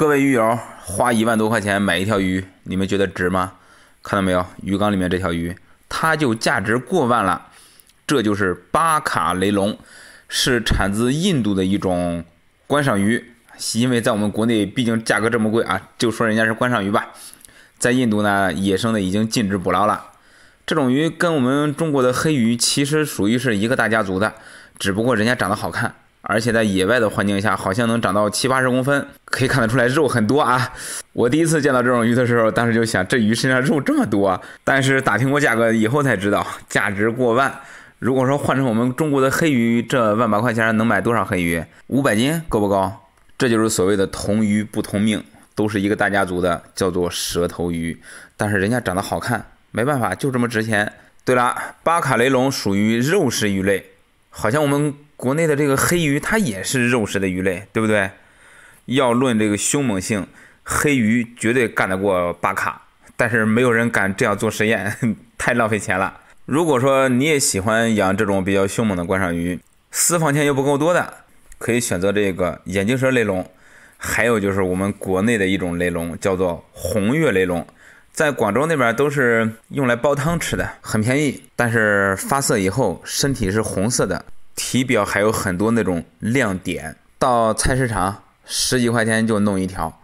各位鱼友，花一万多块钱买一条鱼，你们觉得值吗？看到没有，鱼缸里面这条鱼，它就价值过万了。这就是巴卡雷龙，是产自印度的一种观赏鱼。因为在我们国内，毕竟价格这么贵啊，就说人家是观赏鱼吧。在印度呢，野生的已经禁止捕捞了。这种鱼跟我们中国的黑鱼其实属于是一个大家族的，只不过人家长得好看。而且在野外的环境下，好像能长到七八十公分，可以看得出来肉很多啊！我第一次见到这种鱼的时候，当时就想，这鱼身上肉这么多。但是打听过价格以后才知道，价值过万。如果说换成我们中国的黑鱼，这万把块钱能买多少黑鱼？五百斤够不够？这就是所谓的同鱼不同命，都是一个大家族的，叫做蛇头鱼。但是人家长得好看，没办法，就这么值钱。对了，巴卡雷龙属于肉食鱼类，好像我们。国内的这个黑鱼，它也是肉食的鱼类，对不对？要论这个凶猛性，黑鱼绝对干得过巴卡，但是没有人敢这样做实验，太浪费钱了。如果说你也喜欢养这种比较凶猛的观赏鱼，私房钱又不够多的，可以选择这个眼镜蛇雷龙，还有就是我们国内的一种雷龙，叫做红月雷龙，在广州那边都是用来煲汤吃的，很便宜，但是发色以后身体是红色的。体表还有很多那种亮点，到菜市场十几块钱就弄一条。